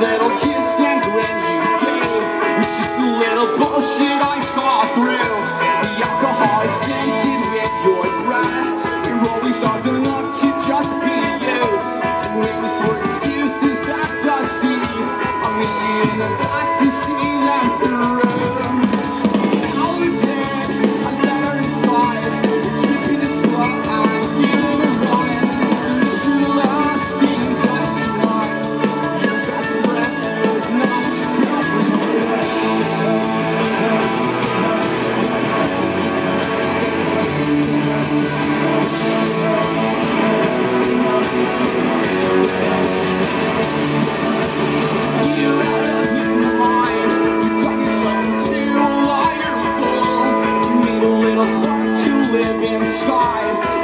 little kiss and grin you gave was just a little bullshit I saw through. The alcohol is scented with your breath. You're always hard enough to just be you. I'm waiting for excuses that deceive. I'll meet you in the back wide